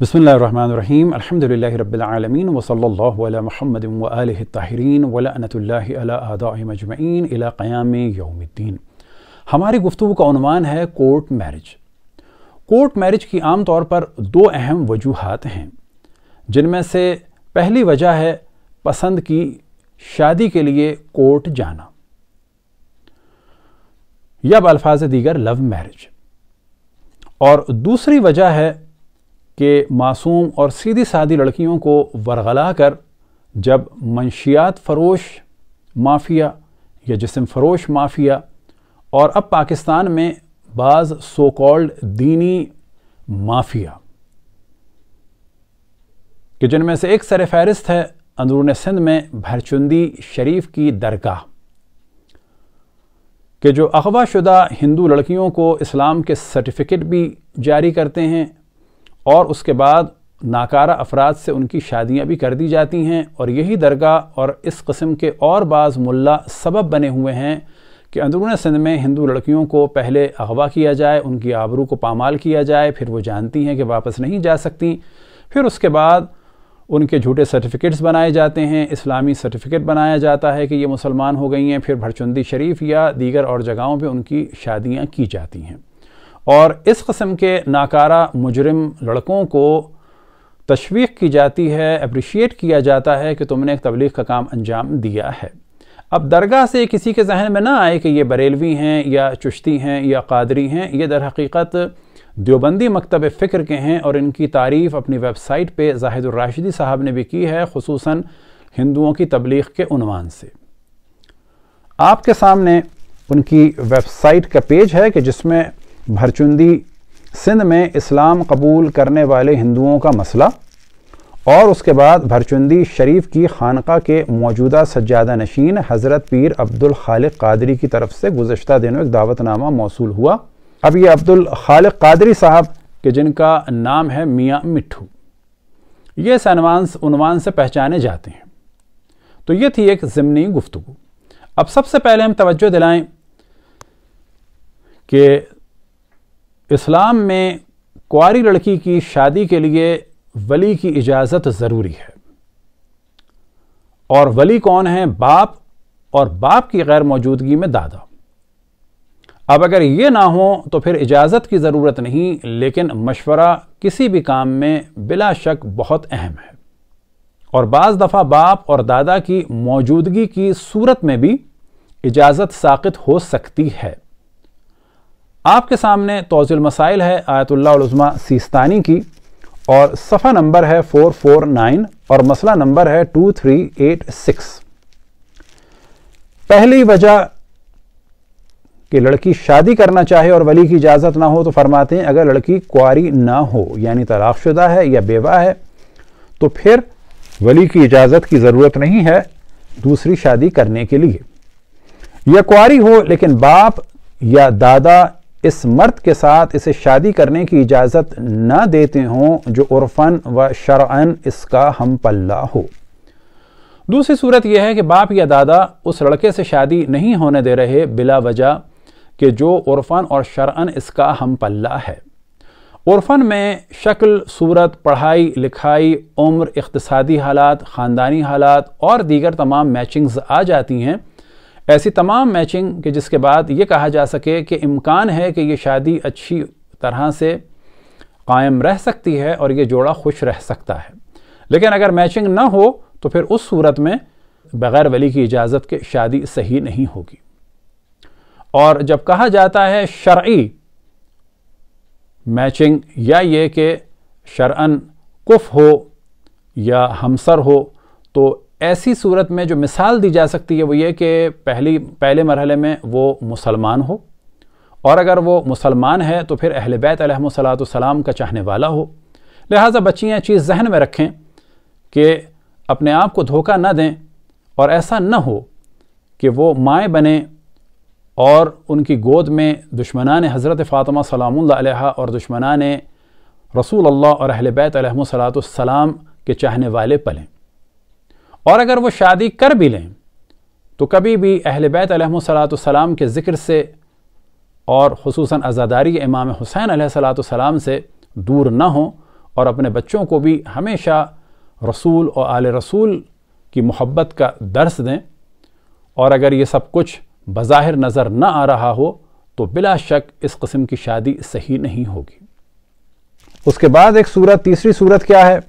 बसमीम अल्हम्दुलिल्लाहि रब्बिल आलमीन व सल्लल्लाहु अला मुहम्मद व आलिहि ताहिरीन व लअनतुल्लाहि अला आदाइ मजमईन इला क़याम यौमिद्दीन हमारी गुफ्तु का उनवान है कोर्ट मैरिज कोर्ट मैरिज की आम तौर पर दो अहम वजूहात हैं, जिनमें से पहली वजह है पसंद की शादी के लिए कोर्ट जाना, या अल्फाज दीगर लव मैरिज और दूसरी वजह है कि मासूम और सीधी सादी लड़कियों को वरगला कर जब मंशियात फ़रोश माफिया या जिसम फ़रोश माफिया और अब पाकिस्तान में बाज़ सो कॉल्ड दीनी माफिया, कि जिनमें से एक सर फहरिस्त है अंदरून सिंध में भरचुंदी शरीफ की दरगाह, कि जो अगवा शुदा हिंदू लड़कियों को इस्लाम के सर्टिफिकेट भी जारी करते हैं और उसके बाद नाकारा अफराद से उनकी शादियाँ भी कर दी जाती हैं और यही दरगाह और इस कस्म के और बाज़ मुल्ला सबब बने हुए हैं कि अंदरून सिंध में हिंदू लड़कियों को पहले अगवा किया जाए, उनकी आबरू को पामाल किया जाए, फिर वो जानती हैं कि वापस नहीं जा सकती। फिर उसके बाद उनके झूठे सर्टिफिकेट्स बनाए जाते हैं, इस्लामी सर्टिफिकेट बनाया जाता है कि ये मुसलमान हो गई हैं, फिर भरचुंदी शरीफ या दीगर और जगहों पे उनकी शादियाँ की जाती हैं। और इस कस्म के नाकारा मुजरम लड़कों को तशवीक़ की जाती है अप्रिशिएट किया जाता है कि तुमने एक तबलीग का काम अंजाम दिया है। अब दरगाह से किसी के जहन में ना आए कि ये बरेलवी हैं या चुश्ती हैं या कादरी हैं, ये दर हकीकत देवबंदी मकतब फ़िक्र के हैं और इनकी तारीफ़ अपनी वेबसाइट पर जाहिदुर्राशिदी साहब ने भी की है खसूस हिंदुओं की तबलीग के उनवान से। आपके सामने उनकी वेबसाइट का पेज है कि जिसमें भरचुंदी। सिंध में इस्लाम कबूल करने वाले हिंदुओं का मसला और उसके बाद भरचुंदी शरीफ की खानका के मौजूदा सज्जादा नशीन हज़रत पीर अब्दुल खालिक कादरी की तरफ़ से गुजशत दिनों एक दावतनामा मौसू हुआ। अब ये अब्दुल खालिक कादरी साहब के जिनका नाम है मियाँ मिठू ये इस से पहचाने जाते हैं। तो ये थी एक ज़मनी गुफ्तु अब सबसे पहले हम तवज्जो दिलाएँ कि इस्लाम में कुआरी लड़की की शादी के लिए वली की इजाज़त ज़रूरी है। और वली कौन है? बाप और बाप की गैर मौजूदगी में दादा। अब अगर ये ना हो तो फिर इजाज़त की ज़रूरत नहीं, लेकिन मशवरा किसी भी काम में बिला शक बहुत अहम है। और बाज़ दफ़ा बाप और दादा की मौजूदगी की सूरत में भी इजाज़त साकित हो सकती है। आपके सामने तोज़ुल मसाइल है आयतुल्लाज़मा सीस्तानी की, और सफ़ा नंबर है 449 और मसला नंबर है 2386 पहली वजह कि लड़की शादी करना चाहे और वली की इजाज़त ना हो तो फरमाते हैं, अगर लड़की कुआरी ना हो, यानी तलाकशुदा है या बेवा है तो फिर वली की इजाज़त की ज़रूरत नहीं है दूसरी शादी करने के लिए। या कुआरी हो, लेकिन बाप या दादा इस मर्द के साथ इसे शादी करने की इजाज़त न देते हों जो उर्फन व शरअन इसका हम पल्ला हो। दूसरी सूरत यह है कि बाप या दादा उस लड़के से शादी नहीं होने दे रहे बिला वजह कि जो उर्फन और शरअन इसका हम पल्ला है। उर्फन में शक्ल, सूरत, पढ़ाई, लिखाई, उम्र इकतसादी हालात, ख़ानदानी हालात और दीगर तमाम मैचिंग्स आ जाती हैं। ऐसी तमाम मैचिंग के जिसके बाद ये कहा जा सके कि इम्कान है कि ये शादी अच्छी तरह से कायम रह सकती है और ये जोड़ा खुश रह सकता है। लेकिन अगर मैचिंग ना हो तो फिर उस सूरत में बग़ैर वली की इजाज़त के शादी सही नहीं होगी। और जब कहा जाता है शर्ई मैचिंग या ये कि शरअन कुफ हो या हमसर हो तो ऐसी सूरत में जो मिसाल दी जा सकती है वो ये कि पहली, पहले मरहले में वो मुसलमान हो। और अगर वो मुसलमान है तो फिर अहल बैत सलाम का चाहने वाला हो। लिहाजा बच्चियाँ चीज़ जहन में रखें कि अपने आप को धोखा न दें और ऐसा न हो कि वो माएँ बने और उनकी गोद में दुश्मनान हज़रत फ़ातिमा सलाम और दुश्मनान रसूल अल्लाह और अहल बैत सलाम के चाहने वाले पलें। और अगर वो शादी कर भी लें तो कभी भी अहल बैत सलाम के ज़िक्र से और खसूस अज़ादारी इमाम हुसैन सलाम से दूर ना हो और अपने बच्चों को भी हमेशा रसूल और आल रसूल की मोहब्बत का दर्स दें। और अगर ये सब कुछ बज़ाहिर नज़र न आ रहा हो तो बिला शक इस कस्म की शादी सही नहीं होगी। उसके बाद एक सूरत, तीसरी सूरत क्या है?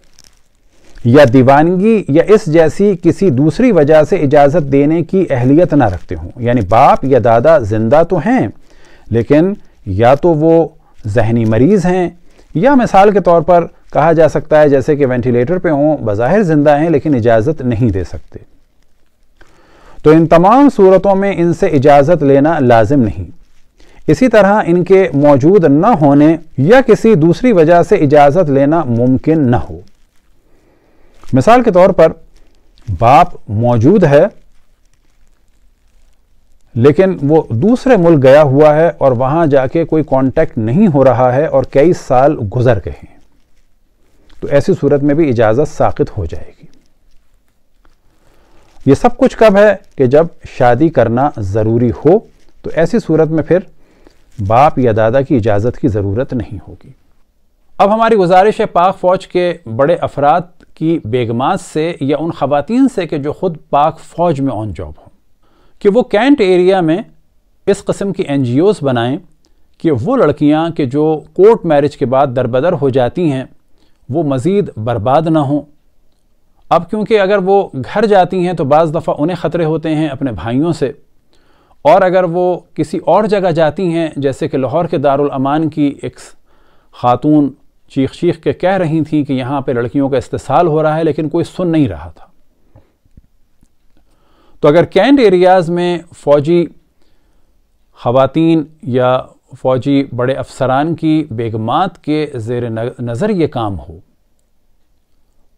या दीवानगी या इस जैसी किसी दूसरी वजह से इजाज़त देने की अहलियत ना रखते हों। यानी बाप या दादा ज़िंदा तो हैं, लेकिन या तो वो जहनी मरीज़ हैं, या मिसाल के तौर पर कहा जा सकता है जैसे कि वेंटिलेटर पे हों, बज़ाहिर ज़िंदा हैं, लेकिन इजाज़त नहीं दे सकते। तो इन तमाम सूरतों में इनसे इजाज़त लेना लाजिम नहीं। इसी तरह इनके मौजूद न होने या किसी दूसरी वजह से इजाज़त लेना मुमकिन न हो। मिसाल के तौर पर, बाप मौजूद है, लेकिन वो दूसरे मुल्क गया हुआ है और वहाँ जाके कोई कांटेक्ट नहीं हो रहा है और कई साल गुजर गए हैं। तो ऐसी सूरत में भी इजाज़त साकित हो जाएगी। ये सब कुछ कब है कि जब शादी करना ज़रूरी हो तो ऐसी सूरत में फिर बाप या दादा की इजाज़त की ज़रूरत नहीं होगी। अब हमारी गुजारिश है पाक फ़ौज के बड़े अफराद की बेगमात से या उन ख़वातीन से कि जो ख़ुद पाक फ़ौज में ऑन जॉब हों, कि वो कैंट एरिया में इस कस्म की एन जी ओज़ बनाएँ कि वो लड़कियाँ कि जो कोर्ट मैरिज के बाद दरबदर हो जाती हैं, वो मज़ीद बर्बाद ना हों। अब क्योंकि अगर वो घर जाती हैं तो बज़ दफ़ा उन्हें ख़तरे होते हैं अपने भाइयों से। और अगर वो किसी और जगह जाती हैं, जैसे कि लाहौर के दारुल अमान की एक ख़ातून चीख चीख के कह रही थी कि यहाँ पे लड़कियों का इस्तेसाल हो रहा है, लेकिन कोई सुन नहीं रहा था। तो अगर कैंट एरियाज़ में फ़ौजी ख़वातीन या फ़ौजी बड़े अफसरान की बेगमात के ज़ेर नज़र ये काम हो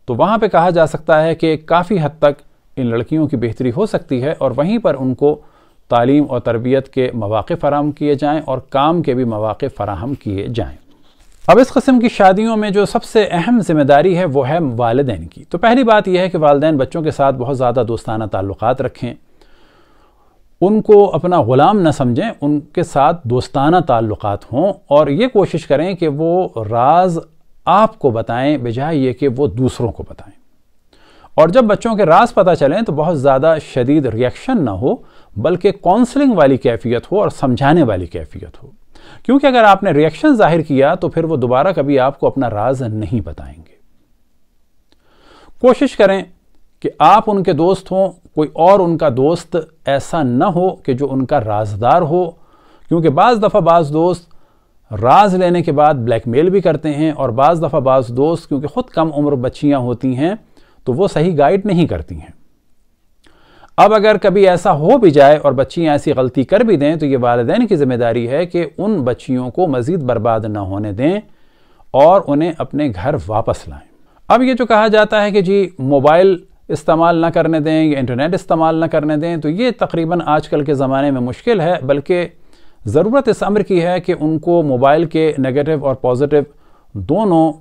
तो वहाँ पे कहा जा सकता है कि काफ़ी हद तक इन लड़कियों की बेहतरी हो सकती है और वहीं पर उनको तालीम और तरबियत के मौाक़े फ़राम किए जाएँ और काम के भी मौाक़े फ़राहम किए जाएँ। अब इस कस्म की शादियों में जो सबसे अहम ज़िम्मेदारी है, वो है वालदे की। तो पहली बात यह है कि वालदेन बच्चों के साथ बहुत ज़्यादा दोस्ताना ताल्लुक़ रखें। उनको अपना ग़ुलाम न समझें, उनके साथ दोस्ताना ताल्लुक़ हों और ये कोशिश करें कि वो राज आपको बताएँ, बजाय ये कि वो दूसरों को बताएँ। और जब बच्चों के राज पता चलें तो बहुत ज़्यादा शदीद रिएक्शन ना हो, बल्कि काउंसलिंग वाली कैफियत हो और समझाने वाली कैफियत हो। क्योंकि अगर आपने रिएक्शन ज़ाहिर किया तो फिर वो दोबारा कभी आपको अपना राज नहीं बताएँगे। कोशिश करें कि आप उनके दोस्त हों, कोई और उनका दोस्त ऐसा न हो कि जो उनका राजदार हो, क्योंकि बाज़ दफ़ा बाज़ दोस्त राज लेने के बाद ब्लैकमेल भी करते हैं और बाज़ दफ़ा बाज़ दोस्त, क्योंकि ख़ुद कम उम्र बच्चियाँ होती हैं तो वो सही गाइड नहीं करती हैं। अब अगर कभी ऐसा हो भी जाए और बच्चियाँ ऐसी गलती कर भी दें तो ये वालदेन की ज़िम्मेदारी है कि उन बच्चियों को मज़ीद बर्बाद ना होने दें और उन्हें अपने घर वापस लाएँ। अब ये जो कहा जाता है कि जी, मोबाइल इस्तेमाल ना करने दें या इंटरनेट इस्तेमाल ना करने दें तो ये तकरीबन आजकल के ज़माने में मुश्किल है, बल्कि ज़रूरत इस अमर की है कि उनको मोबाइल के नेगेटिव और पॉजिटिव दोनों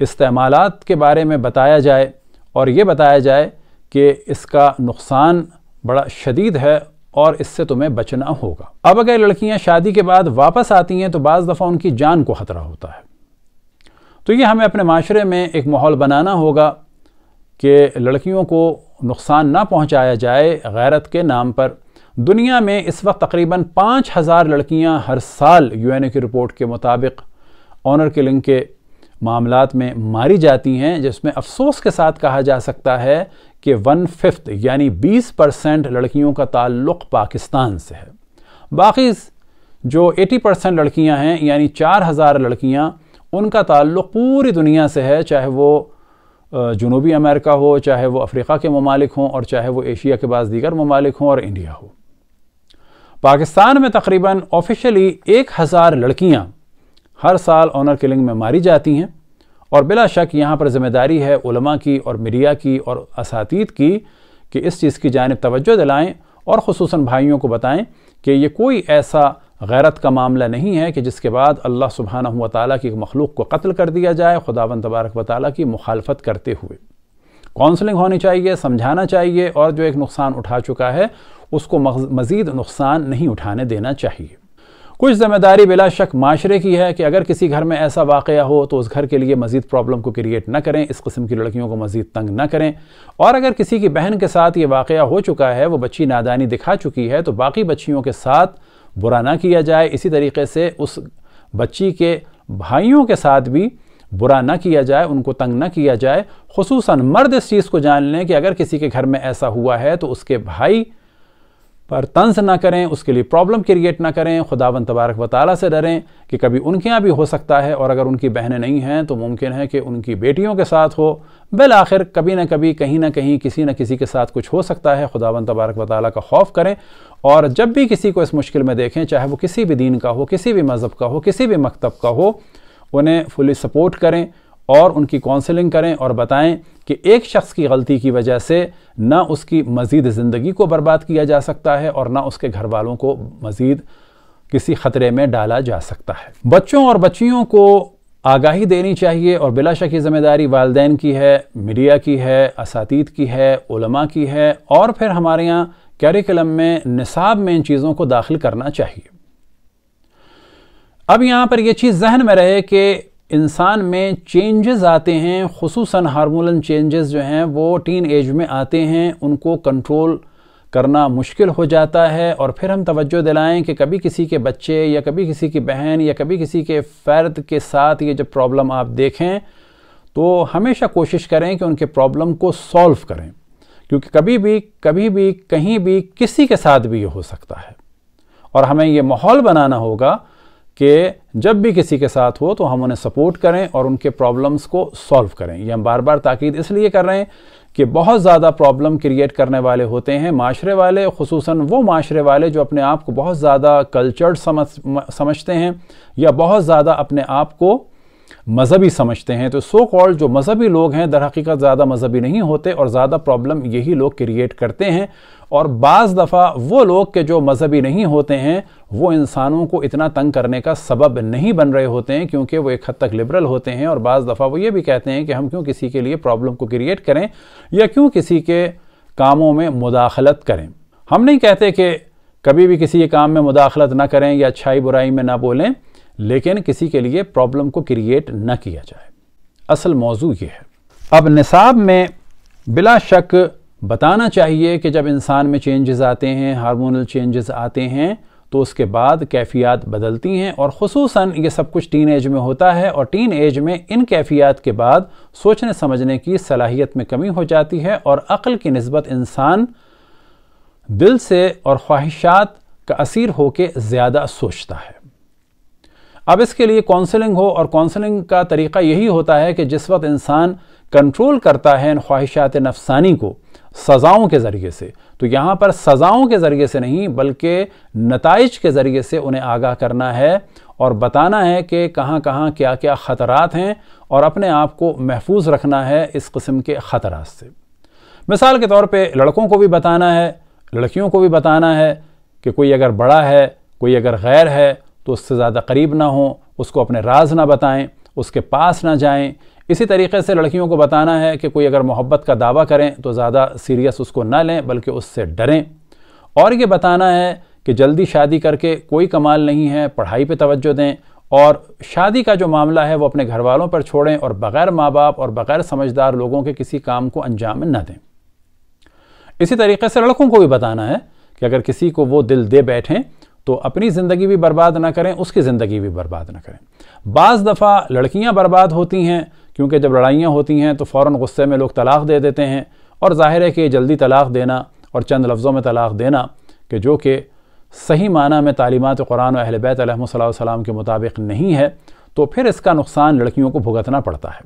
इस्तेमाल के बारे में बताया जाए और ये बताया जाए कि इसका नुकसान बड़ा शदीद है और इससे तुम्हें बचना होगा। अब अगर लड़कियाँ शादी के बाद वापस आती हैं तो बाज़ दफ़ा उनकी जान को ख़तरा होता है। तो ये हमें अपने माशरे में एक माहौल बनाना होगा कि लड़कियों को नुकसान ना पहुँचाया जाए गैरत के नाम पर। दुनिया में इस वक्त तकरीबन पाँच हज़ार लड़कियाँ हर साल यू एन ए की रिपोर्ट के मुताबिक, ऑनर किलिंग के मामलात में मारी जाती हैं, जिसमें अफसोस के साथ कहा जा सकता है कि वन फिफ्थ यानी 20 परसेंट लड़कियों का ताल्लुक़ पाकिस्तान से है। बाकी जो 80 परसेंट लड़कियाँ हैं, यानी 4000 लड़कियाँ, उनका ताल्लुक़ पूरी दुनिया से है, चाहे वो जनूबी अमेरिका हो, चाहे वो अफ्रीका के ममालिक हों, और चाहे वो एशिया के बाद दीगर ममालिक हों और इंडिया हो। पाकिस्तान में तकरीबन ऑफिशियली एक हज़ार लड़कियाँ हर साल ऑनर किलिंग में मारी जाती हैं और बिला शक यहाँ पर ज़िम्मेदारी है उलमा की और मीडिया की और इसातीद की कि इस चीज़ की जानब तवज्जो दिलाएँ और खसूस भाइयों को बताएँ कि ये कोई ऐसा गैरत का मामला नहीं है कि जिसके बाद अल्लाह सुबहाना हुआ ताली की मखलूक को कत्ल कर दिया जाए खुदावन तबारक वाली की मुखालफत करते हुए। काउंसलिंग होनी चाहिए, समझाना चाहिए और जो एक नुकसान उठा चुका है, उसको मज़ीद नुकसान नहीं उठाने देना चाहिए। कुछ ज़िम्मेदारी बिला शक माशरे की है कि अगर किसी घर में ऐसा वाक़ हो तो उस घर के लिए मज़ीद प्रॉब्लम को क्रिएट ना करें, इस किस्म की लड़कियों को मज़ीद तंग ना करें। और अगर किसी की बहन के साथ ये वाक़ हो चुका है, वो बच्ची नादानी दिखा चुकी है तो बाकी बच्चियों के साथ बुरा ना किया जाए। इसी तरीके से उस बच्ची के भाइयों के साथ भी बुरा ना किया जाए, उनको तंग ना किया जाए। खसूस मर्द इस चीज़ को जान लें कि अगर किसी के घर में ऐसा हुआ है तो उसके भाई पर तंज ना करें, उसके लिए प्रॉब्लम क्रिएट ना करें। खुदा खुदावन तबारक वाली से डरें कि कभी उनके यहाँ भी हो सकता है और अगर उनकी बहनें नहीं हैं तो मुमकिन है कि उनकी बेटियों के साथ हो। बिल आखिर कभी ना कभी, कहीं ना कहीं किसी न किसी के साथ कुछ हो सकता है। खुदा खुदावन तबारक वाली का खौफ करें और जब भी किसी को इस मुश्किल में देखें, चाहे वो किसी भी दीन का हो, किसी भी मज़हब का हो, किसी भी मकतब का हो, उन्हें फुली सपोर्ट करें। और उनकी काउंसलिंग करें और बताएँ कि एक शख्स की गलती की वजह से ना उसकी मज़ीद ज़िंदगी को बर्बाद किया जा सकता है और ना उसके घर वालों को मज़ीद किसी ख़तरे में डाला जा सकता है। बच्चों और बच्चियों को आगाही देनी चाहिए और बिला शक ज़िम्मेदारी वालदेन की है, मीडिया की है इसातीद की है, उलमा की है और फिर हमारे यहाँ कैरिकुलम में निसाब में इन चीज़ों को दाखिल करना चाहिए। अब यहाँ पर यह चीज़ जहन में रहे कि इंसान में चेंजेस आते हैं खसूस हारमोनल चेंजेस जो हैं, वो टीन एज में आते हैं, उनको कंट्रोल करना मुश्किल हो जाता है और फिर हम तवज्जो दिलाएँ कि कभी किसी के बच्चे या कभी किसी की बहन या कभी किसी के फ़र्द के साथ ये जब प्रॉब्लम आप देखें तो हमेशा कोशिश करें कि उनके प्रॉब्लम को सॉल्व करें। क्योंकि कभी भी कभी भी, कहीं भी किसी के साथ भी ये हो सकता है। और हमें ये माहौल बनाना होगा कि जब भी किसी के साथ हो तो हम उन्हें सपोर्ट करें और उनके प्रॉब्लम्स को सॉल्व करें। ये हम बार बार ताकीद इसलिए कर रहे हैं कि बहुत ज़्यादा प्रॉब्लम क्रिएट करने वाले होते हैं माशरे वाले खसूस वो माशरे वाले जो अपने आप को बहुत ज़्यादा कल्चर्ड समझ समझते हैं या बहुत ज़्यादा अपने आप को मज़हबी समझते हैं। तो सो कॉल्ड जो मज़हबी लोग हैं दर हकीकत ज़्यादा मज़हबी नहीं होते और ज़्यादा प्रॉब्लम यही लोग क्रिएट करते हैं। और बाज़ दफ़ा वो लोग के जो मज़हबी नहीं होते हैं, वो इंसानों को इतना तंग करने का सबब नहीं बन रहे होते हैं, क्योंकि वो एक हद तक लिबरल होते हैं और बाज़ दफ़ा वो ये भी कहते हैं कि हम क्यों किसी के लिए प्रॉब्लम को क्रिएट करें या क्यों किसी के कामों में मुदाखलत करें। हम नहीं कहते कि कभी भी किसी के काम में मुदाखलत ना करें या अच्छाई बुराई में ना बोलें, लेकिन किसी के लिए प्रॉब्लम को क्रिएट न किया जाए। असल मौजू ये है। अब निसाब में बिला शक बताना चाहिए कि जब इंसान में चेंजेस आते हैं हार्मोनल चेंजेस आते हैं तो उसके बाद कैफियत बदलती हैं और खसूस ये सब कुछ टीन एज में होता है और टीन एज में इन कैफियत के बाद सोचने समझने की सलाहियत में कमी हो जाती है और अक्ल की नस्बत इंसान दिल से और ख्वाहिशात का असीर होकर ज़्यादा सोचता है। अब इसके लिए काउंसलिंग हो और काउंसलिंग का तरीका यही होता है कि जिस वक्त इंसान कंट्रोल करता है इन ख्वाहिशात नफसानी को सज़ाओं के ज़रिए से। तो यहाँ पर सज़ाओं के ज़रिए से नहीं, बल्कि नतज के ज़रिए से उन्हें आगाह करना है और बताना है कि कहाँ कहाँ क्या क्या ख़तरात हैं और अपने आप को महफूज रखना है इस कस्म के ख़तरात से। मिसाल के तौर पर लड़कों को भी बताना है, लड़कियों को भी बताना है कि कोई अगर बड़ा है, कोई अगर गैर है तो उससे ज़्यादा करीब ना हो, उसको अपने राज ना बताएँ। उसके पास ना जाएँ। इसी तरीके से लड़कियों को बताना है कि कोई अगर मोहब्बत का दावा करें तो ज़्यादा सीरियस उसको ना लें, बल्कि उससे डरें। और ये बताना है कि जल्दी शादी करके कोई कमाल नहीं है, पढ़ाई पे तवज्जो दें और शादी का जो मामला है, वो अपने घर वालों पर छोड़ें और बग़ैर माँ बाप और बग़ैर समझदार लोगों के किसी काम को अंजाम न दें। इसी तरीके से लड़कों को भी बताना है कि अगर किसी को वो दिल दे बैठें तो अपनी ज़िंदगी भी बर्बाद ना करें, उसकी ज़िंदगी भी बर्बाद ना करें। बाज़ दफ़ा लड़कियाँ बर्बाद होती हैं, क्योंकि जब लड़ाइयाँ होती हैं तो फ़ौर गुस्से में लोग तलाक़ दे देते हैं, और ज़ाहिर है कि जल्दी तलाक़ देना और चंद लफ्ज़ों में तलाक़ देना कि जो कि सही माना में तालीमत कुरान अहल बैतम के मुताबिक नहीं है तो फिर इसका नुकसान लड़कियों को भुगतना पड़ता है।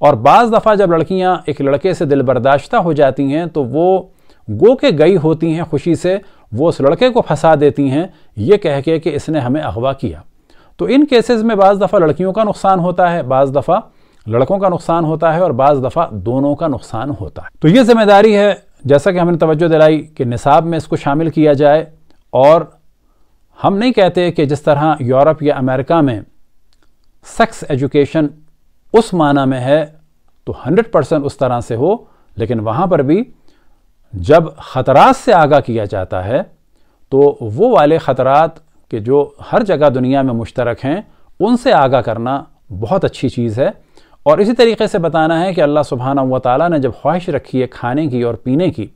और बाज़ दफ़ा जब लड़कियाँ एक लड़के से दिल बर्दाश्त हो जाती हैं तो वो गो के गई होती हैं खुशी से वो उस लड़के को फंसा देती हैं, ये कह के कि इसने हमें अगवा किया। तो इन केसेस में बाज़ दफ़ा लड़कियों का नुकसान होता है, बाज़ दफ़ा लड़कों का नुकसान होता है और बाज़ दफ़ा दोनों का नुकसान होता है। तो ये ज़िम्मेदारी है, जैसा कि हमने तवज्जो दिलाई कि निसाब में इसको शामिल किया जाए और हम नहीं कहते कि जिस तरह यूरोप या अमेरिका में सेक्स एजुकेशन उस माना में है तो 100 परसेंट उस तरह से हो, लेकिन वहाँ पर भी जब ख़तरात से आगाह किया जाता है तो वो वाले ख़तरात कि जो हर जगह दुनिया में मुश्तरक हैं, उनसे आगाह करना बहुत अच्छी चीज़ है। और इसी तरीके से बताना है कि अल्लाह सुबहाना व ताली ने जब ख्वाहिश रखी है खाने की और पीने की,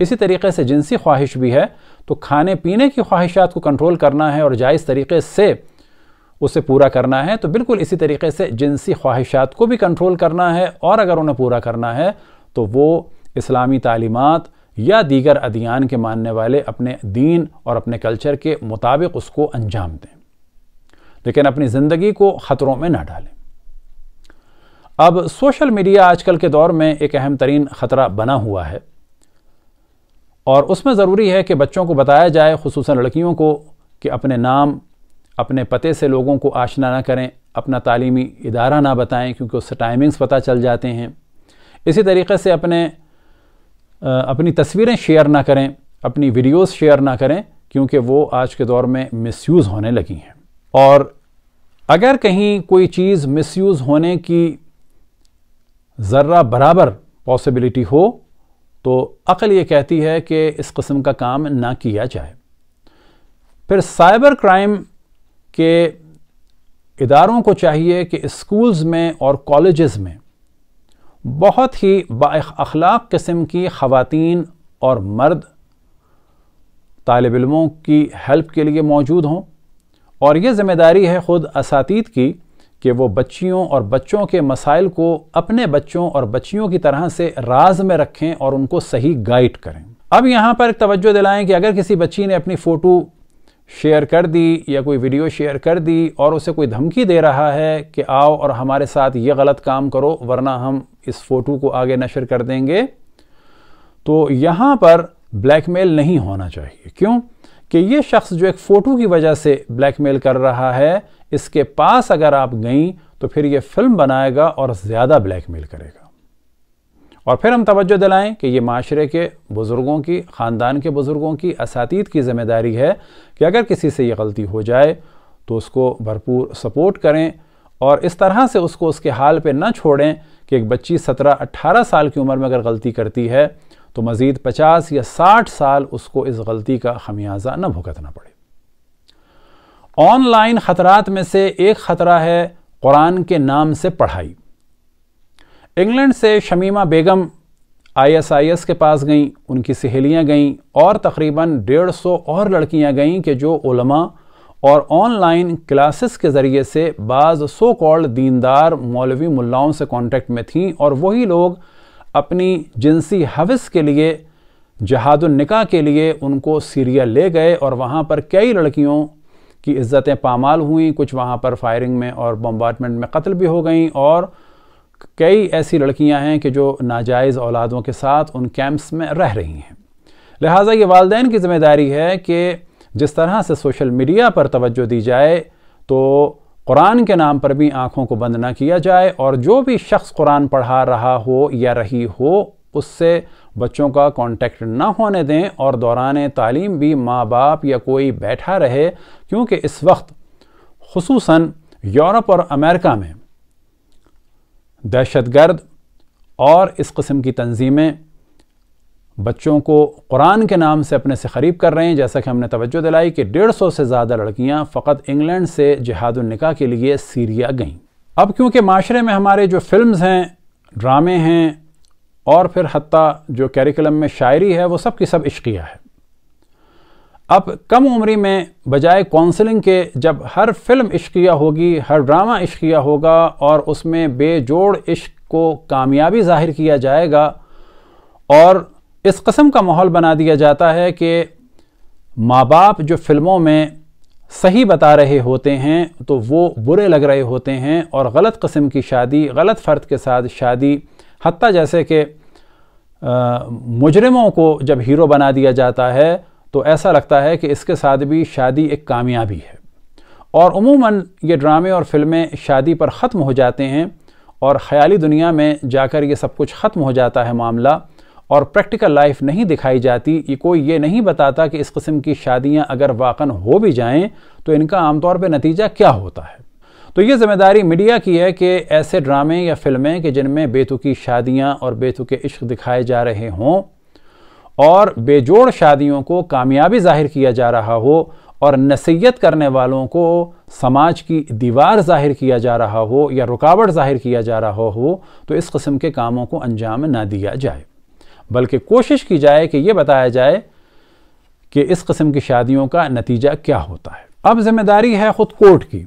इसी तरीके से जिनसी ख्वाहिश भी है तो खाने पीने की ख्वाहिशात को कंट्रोल करना है और जायज़ तरीके से उसे पूरा करना है तो बिल्कुल इसी तरीके से जिनसी ख्वाहिशात को भी कंट्रोल करना है। और अगर उन्हें पूरा करना है तो वो इस्लामी तालीमत या दीगर अदियान के मानने वाले अपने दीन और अपने कल्चर के मुताबिक उसको अंजाम दें। लेकिन अपनी ज़िंदगी को ख़तरों में ना डालें। अब सोशल मीडिया आजकल के दौर में एक अहम तरीन ख़तरा बना हुआ है। और उसमें ज़रूरी है कि बच्चों को बताया जाए खसूस लड़कियों को, कि अपने नाम, अपने पते से लोगों को आशना ना करें, अपना तालीमी इदारा ना बताएँ, क्योंकि उससे टाइमिंग्स पता चल जाते हैं। इसी तरीके से अपने अपनी तस्वीरें शेयर ना करें, अपनी वीडियोस शेयर ना करें, क्योंकि वो आज के दौर में मिसयूज़ होने लगी हैं। और अगर कहीं कोई चीज़ मिसयूज़ होने की ज़र्रा बराबर पॉसिबिलिटी हो तो अकल ये कहती है कि इस कस्म का काम ना किया जाए। फिर साइबर क्राइम के इदारों को चाहिए कि स्कूल्स में और कॉलेजेस में बहुत ही बाखलाक किस्म की ख़वातीन और मर्द तालब इलमों की हेल्प के लिए मौजूद हों। और ये ज़िम्मेदारी है ख़ुद इसातीत की कि वो बच्चियों और बच्चों के मसाइल को अपने बच्चों और बच्चियों की तरह से राज में रखें और उनको सही गाइड करें। अब यहाँ पर एक तवज्जो दिलाएँ कि अगर किसी बच्ची ने अपनी फ़ोटो शेयर कर दी या कोई वीडियो शेयर कर दी और उसे कोई धमकी दे रहा है कि आओ और हमारे साथ ये गलत काम करो, वरना हम इस फ़ोटो को आगे नशर कर देंगे। तो यहाँ पर ब्लैकमेल नहीं होना चाहिए। क्यों? कि ये शख्स जो एक फ़ोटो की वजह से ब्लैकमेल कर रहा है, इसके पास अगर आप गई तो फिर ये फ़िल्म बनाएगा और ज़्यादा ब्लैकमेल करेगा। और फिर हम तवज्जो दिलाएँ कि ये माशरे के बुज़ुर्गों की, ख़ानदान के बुज़ुर्गों की इसातीत की ज़िम्मेदारी है कि अगर किसी से ये गलती हो जाए तो उसको भरपूर सपोर्ट करें और इस तरह से उसको उसके हाल पे ना छोड़ें कि एक बच्ची सत्रह अट्ठारह साल की उम्र में अगर गलती करती है तो मज़ीद पचास या साठ साल उसको इस गलती का खमियाजा न भुगतना पड़े। ऑनलाइन ख़तरात में से एक ख़तरा है कुरान के नाम से पढ़ाई। इंग्लैंड से शमीमा बेगम आईएसआईएस के पास गईं, उनकी सहेलियाँ गईं और तकरीबन डेढ़ सौ और लड़कियाँ गईं कि जो उलमा और ऑनलाइन क्लासेस के ज़रिए से बाज़ सो कॉल्ड दीनदार मौलवी मुल्लाओं से कांटेक्ट में थीं और वही लोग अपनी जिनसी हवस के लिए जहादुलनिका के लिए उनको सीरिया ले गए और वहाँ पर कई लड़कियों की इज़्ज़तें पामाल हुई। कुछ वहाँ पर फायरिंग में और बम्बार्टमेंट में कत्ल भी हो गई और कई ऐसी लड़कियाँ हैं कि जो नाजायज़ औलादों के साथ उन कैंप्स में रह रही हैं। लिहाजा ये वालदेन की ज़िम्मेदारी है कि जिस तरह से सोशल मीडिया पर तवज्जो दी जाए तो कुरान के नाम पर भी आँखों को बंद ना किया जाए और जो भी शख्स कुरान पढ़ा रहा हो या रही हो, उससे बच्चों का कांटेक्ट ना होने दें और दौरान तालीम भी माँ बाप या कोई बैठा रहे, क्योंकि इस वक्त खसूस यूरोप और अमेरिका में दहशत गर्द और इस कस्म की तंजीमें बच्चों को कुरान के नाम से अपने से ख़रीब कर रहे हैं। जैसा कि हमने तवज्जो दिलाई कि डेढ़ सौ से ज़्यादा लड़कियाँ फ़कत इंग्लैंड से जहादुलनिका के लिए सीरिया गईं। अब क्योंकि माशरे में हमारे जो फिल्म्स हैं, ड्रामे हैं और फिर हती जो कैरिकुलम में शायरी है, वो सब की सब इश्किया है। अब कम उम्री में बजाय काउंसलिंग के जब हर फ़िल्म इश्किया होगी, हर ड्रामा इश्किया होगा और उसमें बेजोड़ इश्क को कामयाबी ज़ाहिर किया जाएगा और इस कस्म का माहौल बना दिया जाता है कि माँ बाप जो फ़िल्मों में सही बता रहे होते हैं तो वो बुरे लग रहे होते हैं और गलत कस्म की शादी, गलत फ़र्द के साथ शादी हती जैसे कि मुजरमों को जब हीरो बना दिया जाता है तो ऐसा लगता है कि इसके साथ भी शादी एक कामयाबी है। और उमूमन ये ड्रामे और फ़िल्में शादी पर ख़त्म हो जाते हैं और ख़याली दुनिया में जाकर ये सब कुछ ख़त्म हो जाता है मामला और प्रैक्टिकल लाइफ नहीं दिखाई जाती, ये कोई ये नहीं बताता कि इस किस्म की शादियाँ अगर वाकन हो भी जाएँ तो इनका आमतौर पर नतीजा क्या होता है? तो ये ज़िम्मेदारी मीडिया की है कि ऐसे ड्रामे या फ़िल्में कि जिनमें बेतुकी शादियाँ और बेतुके इश्क दिखाए जा रहे हों और बेजोड़ शादियों को कामयाबी ज़ाहिर किया जा रहा हो और नसीहत करने वालों को समाज की दीवार ज़ाहिर किया जा रहा हो या रुकावट ज़ाहिर किया जा रहा हो तो इस कस्म के कामों को अंजाम ना दिया जाए। बल्कि कोशिश की जाए कि यह बताया जाए कि इस कस्म की शादियों का नतीजा क्या होता है। अब ज़िम्मेदारी है ख़ुद कोर्ट की।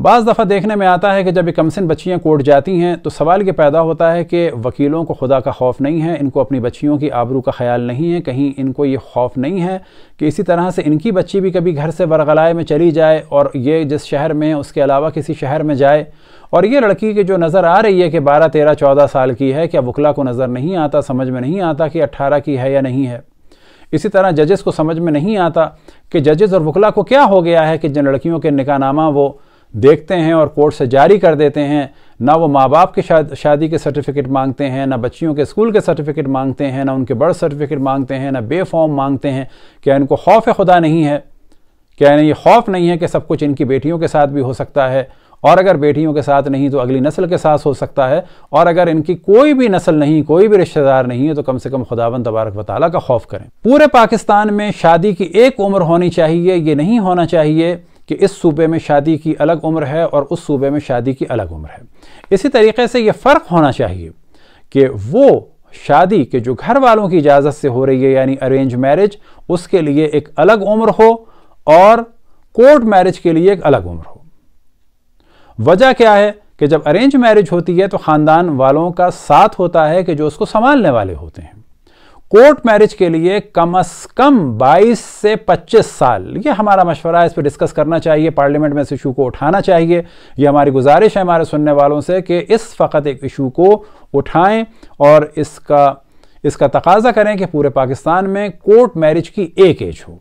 बाज़ दफ़ा देखने में आता है कि जब ये कमसिन बच्चियाँ कोर्ट जाती हैं तो सवाल ये पैदा होता है कि वकीलों को खुदा का खौफ नहीं है, इनको अपनी बच्चियों की आबरू का ख्याल नहीं है, कहीं इनको ये खौफ नहीं है कि इसी तरह से इनकी बच्ची भी कभी घर से बरगलाए में चली जाए और ये जिस शहर में, उसके अलावा किसी शहर में जाए। और ये लड़की की जो नज़र आ रही है कि बारह, तेरह, चौदह साल की है, क्या वकला को नज़र नहीं आता, समझ में नहीं आता कि अट्ठारह की है या नहीं है? इसी तरह जजेस को समझ में नहीं आता कि जजेस और वकला को क्या हो गया है कि जिन लड़कियों के निकाहनामा वो देखते हैं और कोर्ट से जारी कर देते हैं, ना वो माँ बाप के शादी के सर्टिफिकेट मांगते हैं, ना बच्चियों के स्कूल के सर्टिफिकेट मांगते हैं, ना उनके बर्थ सर्टिफिकेट मांगते हैं, ना बे फॉर्म मांगते हैं। क्या इनको खौफ खुदा नहीं है। क्या इन्हें ये खौफ नहीं है कि सब कुछ इनकी बेटियों के साथ भी हो सकता है? और अगर बेटियों के साथ नहीं तो अगली नस्ल के साथ हो सकता है। और अगर इनकी कोई भी नस्ल नहीं, कोई भी रिश्तेदार नहीं है तो कम से कम खुदावन तबारक वाली का खौफ करें। पूरे पाकिस्तान में शादी की एक उम्र होनी चाहिए, ये नहीं होना चाहिए कि इस सूबे में शादी की अलग उम्र है और उस सूबे में शादी की अलग उम्र है। इसी तरीके से यह फ़र्क होना चाहिए कि वो शादी के जो घर वालों की इजाज़त से हो रही है, यानी अरेंज मैरिज उसके लिए एक अलग उम्र हो और कोर्ट मैरिज के लिए एक अलग उम्र हो। वजह क्या है कि जब अरेंज मैरिज होती है तो ख़ानदान वालों का साथ होता है कि जो उसको संभालने वाले होते हैं। कोर्ट मैरिज के लिए कम अज कम 22 से 25 साल। ये हमारा मशवरा है, इस पर डिस्कस करना चाहिए, पार्लियामेंट में इस इशू को उठाना चाहिए। ये हमारी गुजारिश है हमारे सुनने वालों से कि इस फ़कत एक इशू को उठाएँ और इसका इसका तकाजा करें कि पूरे पाकिस्तान में कोर्ट मैरिज की एक एज हो।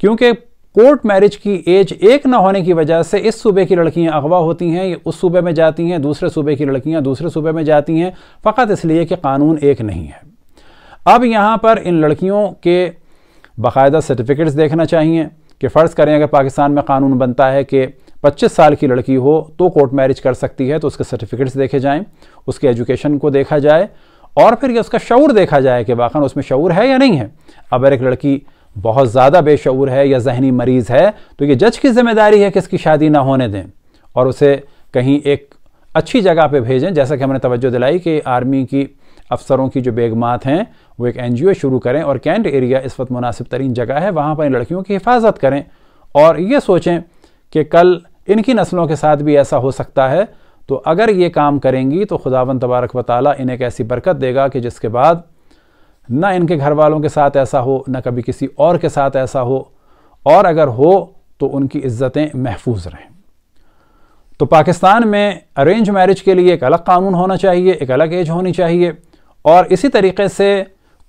क्योंकि कोर्ट मैरिज की एज एक ना होने की वजह से इस सूबे की लड़कियाँ अगवा होती हैं, ये उस सूबे में जाती हैं, दूसरे सूबे की लड़कियाँ दूसरे सूबे में जाती हैं। फ़कत इसलिए कि कानून एक नहीं है। अब यहाँ पर इन लड़कियों के बाकायदा सर्टिफिकेट्स देखना चाहिए कि फ़र्ज़ करें अगर पाकिस्तान में कानून बनता है कि 25 साल की लड़की हो तो कोर्ट मैरिज कर सकती है तो उसके सर्टिफिकेट्स देखे जाएँ, उसके एजुकेशन को देखा जाए, और फिर ये उसका शूर देखा जाए कि वाकन उसमें शूर है या नहीं है। अगर एक लड़की बहुत ज़्यादा बेशूर है या जहनी मरीज़ है तो ये जज की ज़िम्मेदारी है कि इसकी शादी ना होने दें, और उसे कहीं एक अच्छी जगह पे भेजें, जैसा कि हमने तवज्जो दिलाई कि आर्मी की अफसरों की जो बेगमात हैं वो एक एन शुरू करें और कैंट एरिया इस वक्त मुनासिब तरीन जगह है, वहाँ पर इन लड़कियों की हिफाजत करें। और ये सोचें कि कल इनकी नस्लों के साथ भी ऐसा हो सकता है तो अगर ये काम करेंगी तो खुदावन तबारक व ताली इन्हें एक ऐसी बरकत देगा कि जिसके बाद ना इनके घर वालों के साथ ऐसा हो, ना कभी किसी और के साथ ऐसा हो, और अगर हो तो उनकी इज्जतें महफूज रहें। तो पाकिस्तान में अरेंज मैरिज के लिए एक अलग कानून होना चाहिए, एक अलग एज होनी चाहिए, और इसी तरीके से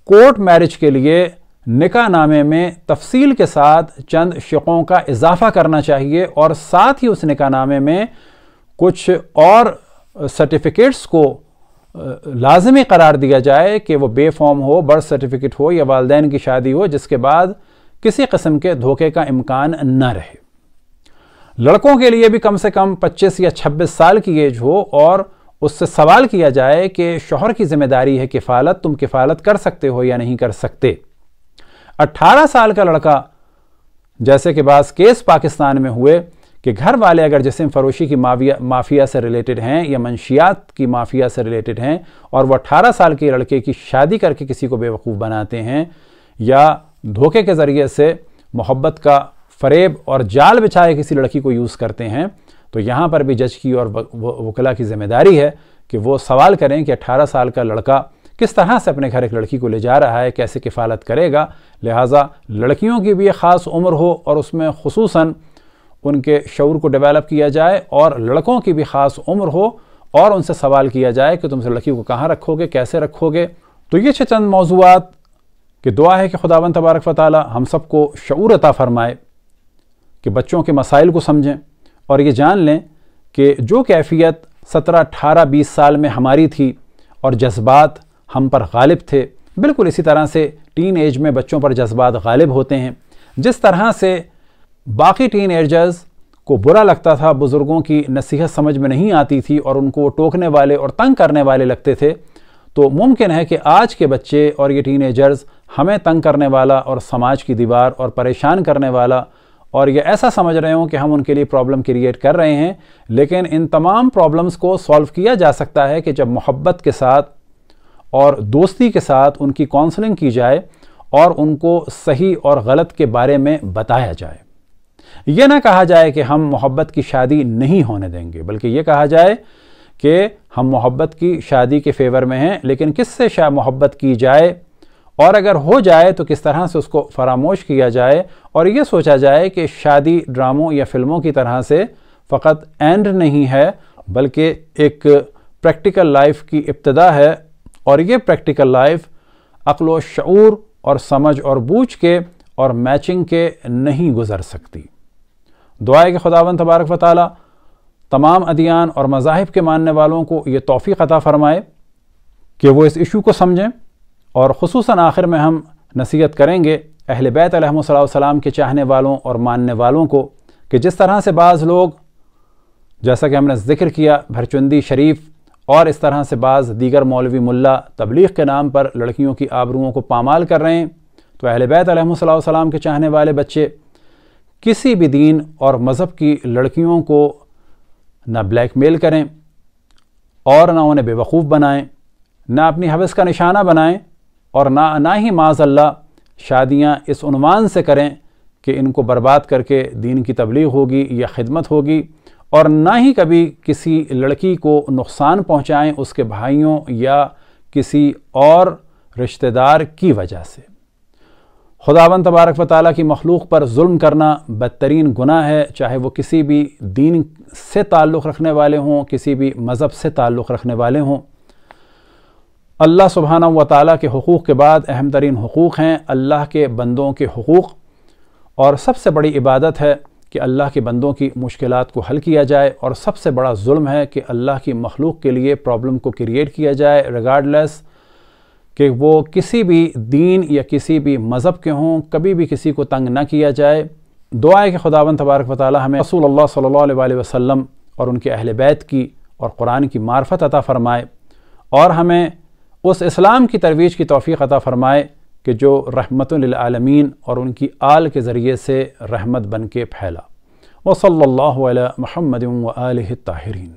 कोर्ट मैरिज के लिए निका नामे में तफसील के साथ चंद शिकों का इजाफा करना चाहिए और साथ ही उस निका नामे में कुछ और सर्टिफिकेट्स को लाजमी करार दिया जाए कि वो बेफॉर्म हो, बर्थ सर्टिफिकेट हो या वालदेन की शादी हो, जिसके बाद किसी कस्म के धोखे का इम्कान न रहे। लड़कों के लिए भी कम से कम 25 या 26 साल की एज हो और उससे सवाल किया जाए कि शोहर की ज़िम्मेदारी है किफ़ालत, तुम किफ़ालत कर सकते हो या नहीं कर सकते। 18 साल का लड़का, जैसे कि बास केस पाकिस्तान में हुए कि घर वाले अगर जिसम फरोशी की माफिया माफिया से रिलेटेड हैं या मंशियात की माफिया से रिलेटेड हैं और वह 18 साल के लड़के की शादी करके किसी को बेवकूफ़ बनाते हैं या धोखे के ज़रिए से मोहब्बत का फ़रेब और जाल बिछाए किसी लड़की को यूज़ करते हैं तो यहाँ पर भी जज की और वकला की ज़िम्मेदारी है कि वो सवाल करें कि 18 साल का लड़का किस तरह से अपने घर एक लड़की को ले जा रहा है, कैसे किफ़ालत करेगा। लिहाजा लड़कियों की भी ख़ास उम्र हो और उसमें खसूस उनके शूर को डेवलप किया जाए और लड़कों की भी ख़ास उम्र हो और उनसे सवाल किया जाए कि तुमसे लड़की को कहाँ रखोगे, कैसे रखोगे। तो ये छः चंद मौजूद कि दुआ है कि खुदावन तबारक वाली हम सबको शूर अता फ़रमाए कि बच्चों के मसाइल को समझें। और ये जान लें कि जो कैफियत सत्रह, अठारह, बीस साल में हमारी थी और जज्बात हम पर गालिब थे, बिल्कुल इसी तरह से टीन एज में बच्चों पर जज्बात गालिब होते हैं। जिस तरह से बाकी टीन एजर्स को बुरा लगता था, बुज़ुर्गों की नसीहत समझ में नहीं आती थी और उनको टोकने वाले और तंग करने वाले लगते थे तो मुमकिन है कि आज के बच्चे और ये टीन एजर्स हमें तंग करने वाला और समाज की दीवार और परेशान करने वाला और ये ऐसा समझ रहे हों कि हम उनके लिए प्रॉब्लम क्रिएट कर रहे हैं, लेकिन इन तमाम प्रॉब्लम्स को सॉल्व किया जा सकता है कि जब मोहब्बत के साथ और दोस्ती के साथ उनकी काउंसलिंग की जाए और उनको सही और गलत के बारे में बताया जाए। यह ना कहा जाए कि हम मोहब्बत की शादी नहीं होने देंगे, बल्कि ये कहा जाए कि हम मोहब्बत की शादी के फेवर में हैं, लेकिन किससे मोहब्बत की जाए? और अगर हो जाए तो किस तरह से उसको फरामोश किया जाए? और ये सोचा जाए कि शादी ड्रामों या फ़िल्मों की तरह से फ़कत एंड नहीं है, बल्कि एक प्रैक्टिकल लाइफ की इब्तदा है। और ये प्रैक्टिकल लाइफ अक्ल शूर और समझ और बूझ के और मैचिंग के नहीं गुजर सकती। दुआए के खुदावन तबारक वाली तमाम अदियान और मज़ाहिब के मानने वालों को ये तोफ़ी अता फ़रमाए कि वो इस इशू को समझें। और खसूस आखिर में हम नसीहत करेंगे अहल बैत सलाम के चाहने वालों और मानने वालों को कि जिस तरह से बाज़ लोग, जैसा कि हमने ज़िक्र किया, भरचुंदी शरीफ और इस तरह से बाज़ दीगर मौलवी मुल्ला तबलीग के नाम पर लड़कियों की आबरुओं को पामाल कर रहे हैं तो अहल बैत सलाम के चाहने वाले बच्चे, किसी भी दीन और मज़हब की लड़कियों को ना ब्लैक मेल करें और ना उन्हें बेवकूफ़ बनाएँ, ना अपनी हवस का निशाना बनाएँ और ना ना ही माजल्ला शादियाँ इस उनवान से करें कि इनको बर्बाद करके दीन की तबलीग होगी, या खिदमत होगी। और ना ही कभी किसी लड़की को नुकसान पहुँचाएँ उसके भाइयों या किसी और रिश्तेदार की वजह से। खुदावन तबारक व वाली की मखलूक पर जुल्म करना बदतरीन गुनाह है, चाहे वो किसी भी दीन से ताल्लुक़ रखने वाले हों, किसी भी मज़हब से ताल्लुक़ रखने वाले हों। अल्लाह सुबहाना व ताली के हकूक़ के बाद अहम तरीन हकूक़ हैं, अल्लाह के बंदों के हकूक़। और सबसे बड़ी इबादत है कि अल्लाह के बंदों की मुश्किल को हल किया जाए और सबसे बड़ा जुल्म है कि अल्लाह की मखलूक के लिए प्रॉब्लम को क्रिएट किया जाए रिगार्डलेस कि वो किसी भी दीन या किसी भी मज़हब के हों, कभी भी किसी को तंग ना किया जाए। दुआ है कि तबारक वाली हमें रसूल अल्लाह सल्लल्लाहु अलैहि वसल्लम और उनके अहल बैत की और कुरान की मार्फत अता फ़रमाए और हमें उस इस्लाम की तरवीज की तोफ़ी अता फ़रमाए कि जो रहमत लालमीन और उनकी आल के ज़रिए से रहमत बन के फैला। वसल्ला महमद ताहरीन।